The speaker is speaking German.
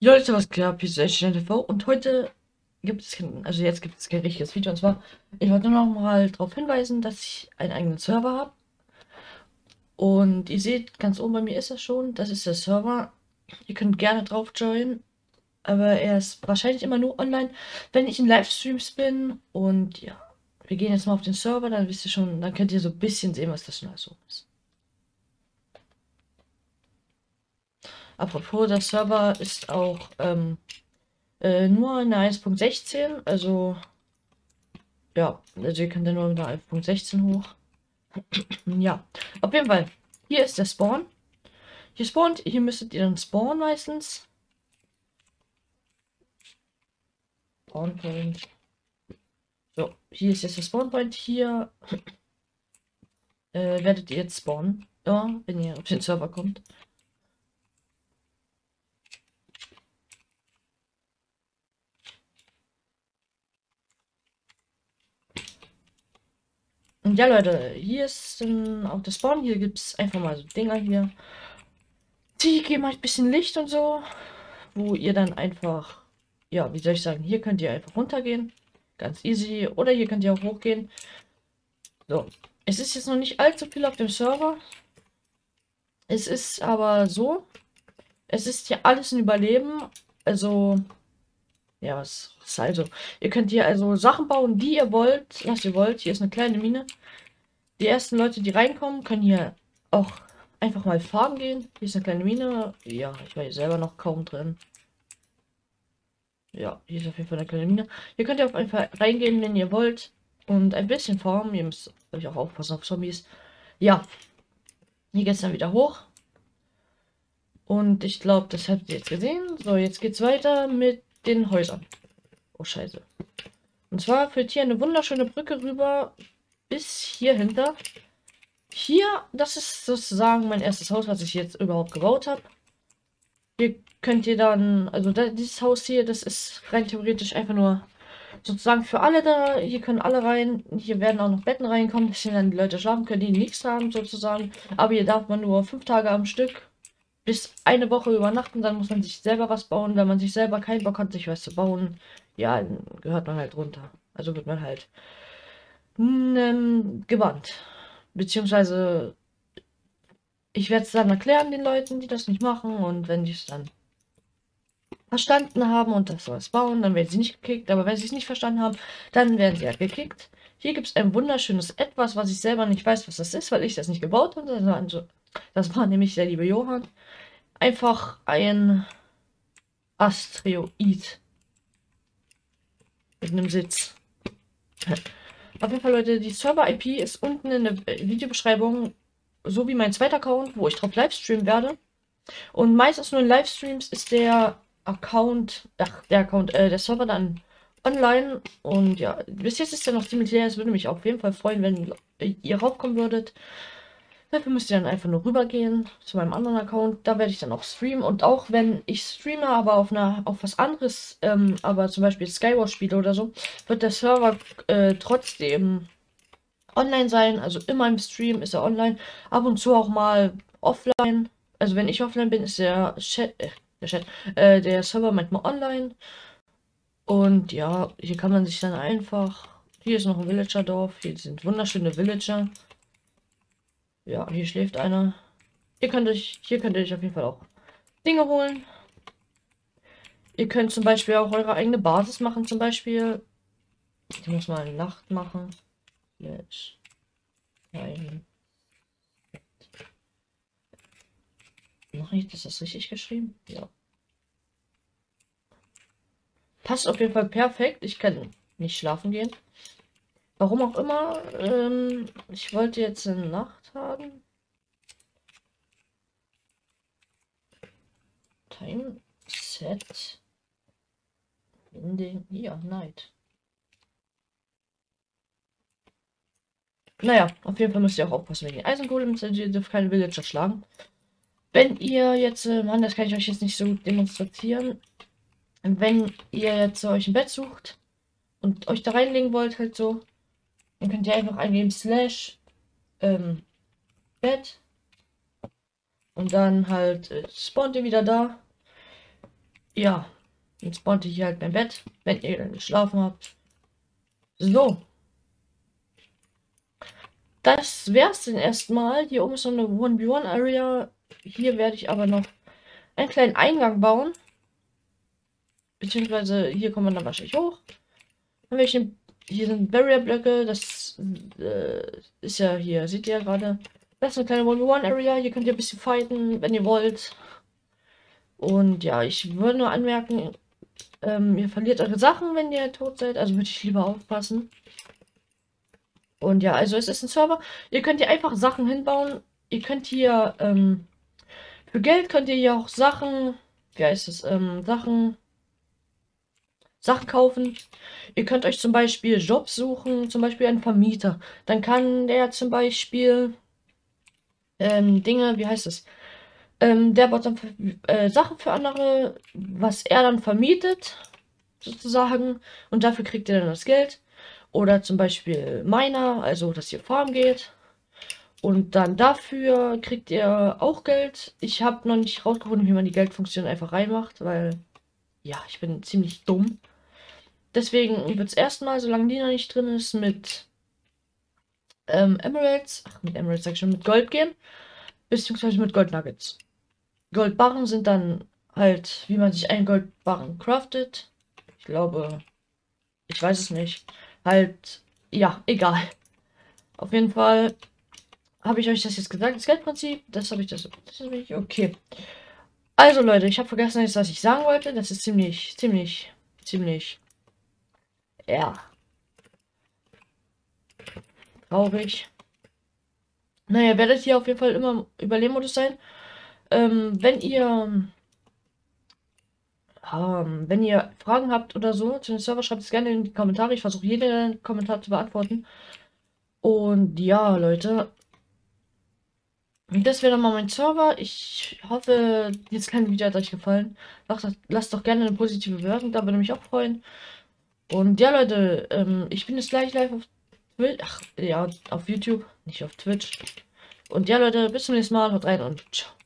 Ja, Leute, was ist Schnell TV und heute gibt es also jetzt gibt es kein richtiges Video. Und zwar, ich wollte nur noch mal darauf hinweisen, dass ich einen eigenen Server habe. Und ihr seht, ganz oben bei mir ist das schon, das ist der Server, ihr könnt gerne drauf joinen, aber er ist wahrscheinlich immer nur online, wenn ich in Livestreams bin. Und ja, wir gehen jetzt mal auf den Server, dann wisst ihr schon, dann könnt ihr so ein bisschen sehen, was das schon alles so ist. Apropos, der Server ist auch ähm, äh, nur eine 1.16, also ja, also ihr könnt ja nur mit der 1.16 hoch. ja, auf jeden Fall, hier ist der Spawn. Hier spawnt, hier müsstet ihr dann spawnen meistens. Spawn Point. So, hier ist jetzt der Spawn Point. Hier äh, werdet ihr jetzt spawnen. Ja, wenn ihr auf den Server kommt. Und ja, Leute, hier ist dann auch der Spawn. Hier gibt es einfach mal so Dinger hier. Die geben halt ein bisschen Licht und so. Wo ihr dann einfach, ja, wie soll ich sagen, hier könnt ihr einfach runtergehen. Ganz easy. Oder hier könnt ihr auch hochgehen. So. Es ist jetzt noch nicht allzu viel auf dem Server. Es ist aber so. Es ist hier alles ein Überleben. Also, ja, was, was also? Ihr könnt hier also Sachen bauen, die ihr wollt, was ihr wollt. Hier ist eine kleine Mine. Die ersten Leute, die reinkommen, können hier auch einfach mal farben gehen. Hier ist eine kleine Mine. Ja, ich war hier selber noch kaum drin. Ja, hier ist auf jeden Fall eine kleine Mine. Hier könnt ihr auf einfach reingehen, wenn ihr wollt. Und ein bisschen farmen. Ihr müsst euch auch aufpassen auf Zombies. Ja. Hier geht es dann wieder hoch. Und ich glaube, das habt ihr jetzt gesehen. So, jetzt geht's weiter mit den Häusern. Oh, scheiße. Und zwar führt hier eine wunderschöne Brücke rüber bis hier hinter. Hier, das ist sozusagen mein erstes Haus, was ich jetzt überhaupt gebaut habe. Hier könnt ihr dann, also da, dieses Haus hier, das ist rein theoretisch einfach nur sozusagen für alle da. Hier können alle rein. Hier werden auch noch Betten reinkommen, dass hier dann die Leute schlafen können, die nichts haben sozusagen. Aber hier darf man nur fünf Tage am Stück bis eine Woche übernachten, dann muss man sich selber was bauen. Wenn man sich selber keinen Bock hat, sich was zu bauen, ja, gehört man halt runter. Also wird man halt ähm, gebannt. Beziehungsweise, ich werde es dann erklären den Leuten, die das nicht machen. Und wenn die es dann verstanden haben und das was bauen, dann werden sie nicht gekickt. Aber wenn sie es nicht verstanden haben, dann werden sie halt gekickt. Hier gibt es ein wunderschönes Etwas, was ich selber nicht weiß, was das ist, weil ich das nicht gebaut habe. Also, das war nämlich der liebe Johann einfach ein Asteroid mit einem Sitz. Auf jeden Fall, Leute, die Server-IP ist unten in der Videobeschreibung, so wie mein zweiter Account, wo ich drauf Livestreamen werde. Und meistens nur in Livestreams ist der Account, ach, der Account, äh, der Server dann online. Und ja, bis jetzt ist er noch ziemlich leer. Es würde mich auf jeden Fall freuen, wenn ihr raufkommen würdet. Dafür müsst ihr dann einfach nur rübergehen zu meinem anderen Account. Da werde ich dann auch streamen. Und auch wenn ich streame, aber auf einer auf was anderes, ähm, aber zum Beispiel Skywars spiele oder so, wird der Server äh, trotzdem online sein. Also in meinem Stream ist er online. Ab und zu auch mal offline. Also wenn ich offline bin, ist der Chat, äh, der Chat, äh, der Server manchmal online. Und ja, hier kann man sich dann einfach. Hier ist noch ein Villager-Dorf. Hier sind wunderschöne Villager. Ja, hier schläft einer. Ihr könnt euch, hier könnt ihr euch auf jeden Fall auch Dinge holen. Ihr könnt zum Beispiel auch eure eigene Basis machen, zum Beispiel. Ich muss mal Nacht machen. Jetzt. Nein. Noch nicht, ist das richtig geschrieben? Ja. Passt auf jeden Fall perfekt. Ich kann nicht schlafen gehen. Warum auch immer. Ähm, ich wollte jetzt eine Nacht haben. Time Set in den hier Night. Naja, auf jeden Fall müsst ihr auch aufpassen wegen Eisengolems, ihr dürft keine Villager schlagen. Wenn ihr jetzt, äh, Mann, das kann ich euch jetzt nicht so demonstrieren. Wenn ihr jetzt euch ein Bett sucht und euch da reinlegen wollt, halt so, dann könnt ihr einfach eingeben slash ähm, Bett. Und dann halt äh, spawnt ihr wieder da. ja, jetzt spawnt ihr hier halt mein Bett, wenn ihr geschlafen habt. So. Das wär's denn erstmal. Hier oben ist so eine 1v1-Area. Hier werde ich aber noch einen kleinen Eingang bauen. Beziehungsweise hier kommt man dann wahrscheinlich hoch. Dann ich den, hier sind Barrier-Blöcke. Das äh, ist ja hier, seht ihr ja gerade. Das ist eine kleine 1v1-Area. Hier könnt ihr ein bisschen fighten, wenn ihr wollt. Und ja, ich würde nur anmerken, ähm, ihr verliert eure Sachen, wenn ihr tot seid. Also würde ich lieber aufpassen. Und ja, also es ist ein Server. Ihr könnt hier einfach Sachen hinbauen. Ihr könnt hier, ähm, für Geld könnt ihr hier auch Sachen, wie heißt es, ähm, Sachen, Sachen kaufen. Ihr könnt euch zum Beispiel Jobs suchen, zum Beispiel einen Vermieter. Dann kann der zum Beispiel, ähm, Dinge, wie heißt es, ähm, der baut dann äh, Sachen für andere, was er dann vermietet, sozusagen. Und dafür kriegt er dann das Geld. Oder zum Beispiel Miner, also dass ihr Farm geht. Und dann dafür kriegt ihr auch Geld. Ich habe noch nicht rausgefunden, wie man die Geldfunktion einfach reinmacht, weil ja, ich bin ziemlich dumm. Deswegen wird es erstmal, solange die noch nicht drin ist, mit ähm, Emeralds, ach, mit Emeralds sag ich schon, mit Gold gehen. Beziehungsweise mit Gold Nuggets. Goldbarren sind dann halt, wie man sich einen Goldbarren craftet. Ich glaube, ich weiß es nicht. Halt, ja, egal. Auf jeden Fall habe ich euch das jetzt gesagt, das Geldprinzip. Das habe ich das, das ich, okay. Also Leute, ich habe vergessen was ich sagen wollte. Das ist ziemlich, ziemlich, ziemlich, ja, traurig. Naja, werdet ihr auf jeden Fall immer Überlebensmodus sein. Ähm, wenn ihr ähm, wenn ihr Fragen habt oder so zu den Server, schreibt es gerne in die Kommentare. Ich versuche jeden Kommentar zu beantworten. Und ja, Leute. Das wäre dann mal mein Server. Ich hoffe, dieses kleine Video hat euch gefallen. Lasst, lasst doch gerne eine positive Bewertung, da würde mich auch freuen. Und ja, Leute, ähm, ich bin jetzt gleich live auf Twitch. Ach, ja, auf YouTube, nicht auf Twitch. Und ja, Leute, bis zum nächsten Mal. Haut rein und ciao.